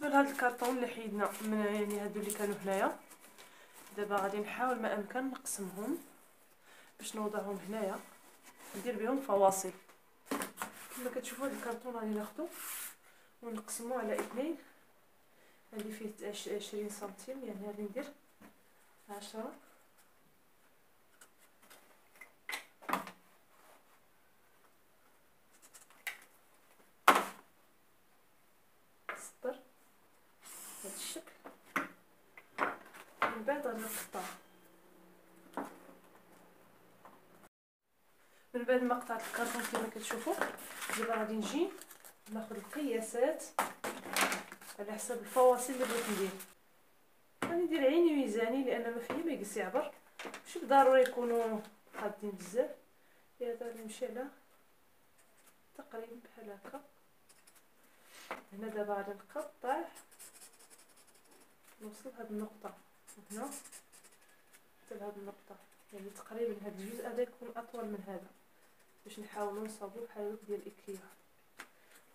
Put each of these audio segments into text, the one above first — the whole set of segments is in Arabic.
بالنسبة لهاد الكارطون اللي حيدنا من يعني هادو اللي كانوا هنايا دابا غادي نحاول ما أمكن نقسمهم باش نوضعهم هنايا. ندير بهم فواصل. كما كتشوفوا هاد الكارطون غادي ناخذو ونقسمو على اثنين. اللي فيه 20 سنتيم يعني غادي ندير 10 غادي نقطع من بعد ما قطعت الكرتون كما كتشوفوا دابا غادي نجي ناخذ القياسات على حسب الفواصل اللي بغيت ندير. غادي ندير عيني ميزاني لأن ما فيه ما يقص يعبر. ماشي ضروري يكونوا حادين بزاف. هذا غادي نمشي على تقريبا بحال هكا. هنا دابا غادي نقطع نوصل هاد النقطة. هنا حتى لهاد النقطة. يعني تقريبا هاد الجزء هذا يكون أطول من هذا. باش نحاولوا نصاوبوا بحال ديال الاكياس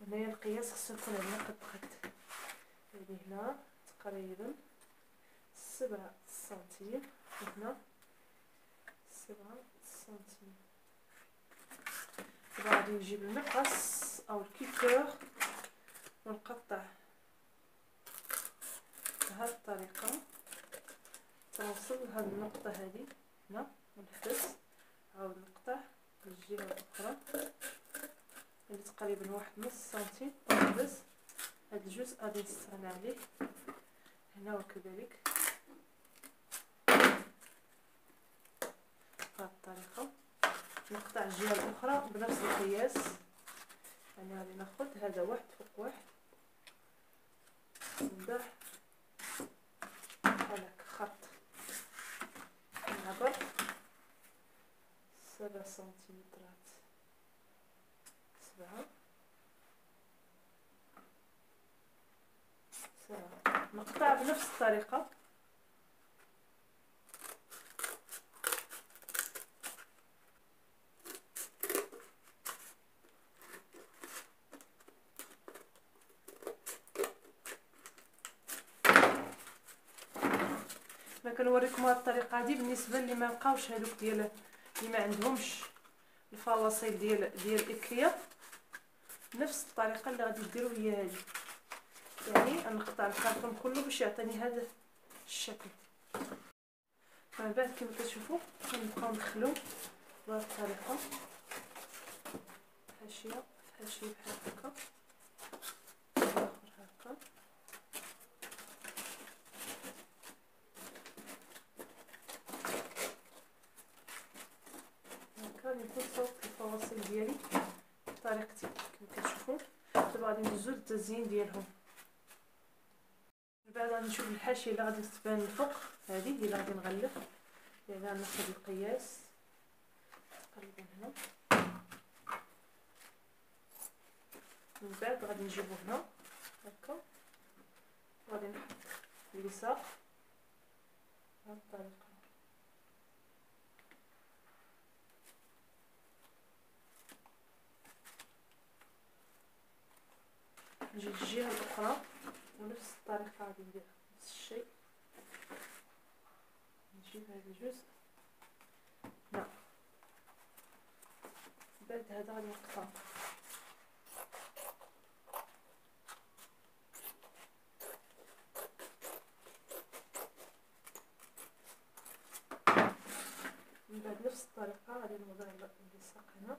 هنايا القياس خصو يكون عندنا قد قد يعني هنا تقريبا سبعة سنتيم. هنا سبعة سنتيم. دابا غادي نجيب المقص أو الكيكور ونقطع بهذه الطريقة. تنوصل لهاد النقطة هذه هنا ونحبس عاود نقطع الجهة الأخرى. يعني تقريبا واحد نص سنتي ونحبس هاد الجزء غادي نستغنى عليه. هنا وكذلك. بهذه الطريقة. نقطع الجهة الأخرى بنفس القياس. يعني غادي ناخد هذا واحد فوق واحد. نبدأ سبعة سنتيمترات سبعة سبعة نقطع بنفس الطريقة أنا كنوريكم هذه الطريقة هذه بالنسبة اللي ما بقاوش هذوك ديال اللي ما عندهمش الفواصل ديال ديال الاكيا نفس الطريقة اللي غادي ديروا هي هذه يعني نقطع الكرتون كله باش يعطيني هذا الشكل. من بعد كما كتشوفوا كنبقاو ندخلو بهذه الطريقة. حاشيه حاشيه بحال هكا هكا. ديالي بطريقتي كما كتشوفوا دابا غادي ندوزو للتزيين ديالهم من بعد غادي نشوف الحاشيه اللي غادي تبان الفوق هذه هي اللي غادي نغلف يعني غناخذ القياس تقريبا هنا من بعد غادي نجيبو هنا هكا غادي نحط اليساق بهذه الطريقة نجي للجهه الأخرى ونفس الطريقة غادي ندير نفس الشيء. نجيب هذا الجزء. هنا بعد هذا غادي نقطع. من بعد نفس الطريقة غادي نوضع اللصاق هنا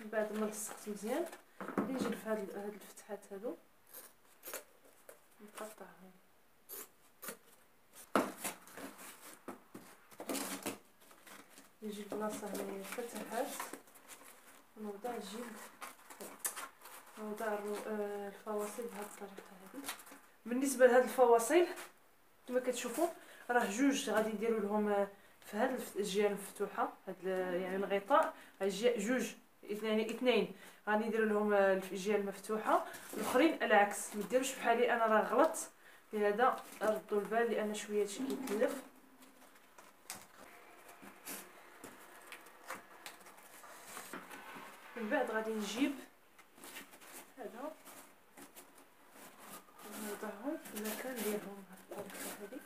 من بعد ما لصقت مزيان. غادي نجي في هاد هاد الفتحات هادو؟ نقطعهم نجي البلاصة هنايا الفتحات. ونوضع الجلد. نوضع الفواصل بهاد الطريقة هادي. بالنسبة لهاد الفواصل كما كتشوفوا راه جوج غادي نديروا لهم في هاد الجهة المفتوحة هاد يعني الغطاء. جوج اثنين غادي ندير لهم الجهه المفتوحه الآخرين العكس. ما ديروش بحالي أنا راه غلط. لهذا ردوا البال لأن شوية هادشي كيكلف من بعد غادي نجيب هذا. نوضعهم في المكان ديالهم. بهذه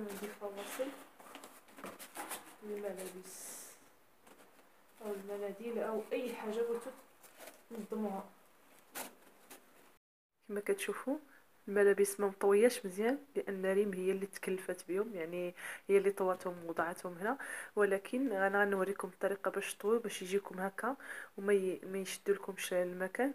عندي فواصل الملابس. أو المناديل أو أي حاجة بغيتو تنظموها كما كتشوفوا الملابس ما مطوياش مزيان لأن ريم هي اللي تكلفت بهم يعني هي اللي طواتهم ووضعتهم هنا. ولكن أنا غنوريكم الطريقة باش تطوي باش يجيكم هكا وما. ما يشدولكمش المكان.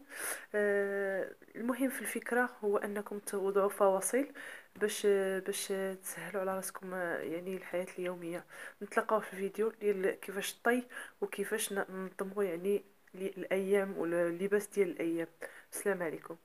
آه المهم في الفكرة هو أنكم توضعوا فواصل باش باش تسهلوا على راسكم يعني الحياة اليومية. نتلاقاو في الفيديو ديال كيفاش طي وكيفاش ننظموا يعني الأيام واللباس ديال الأيام. السلام عليكم.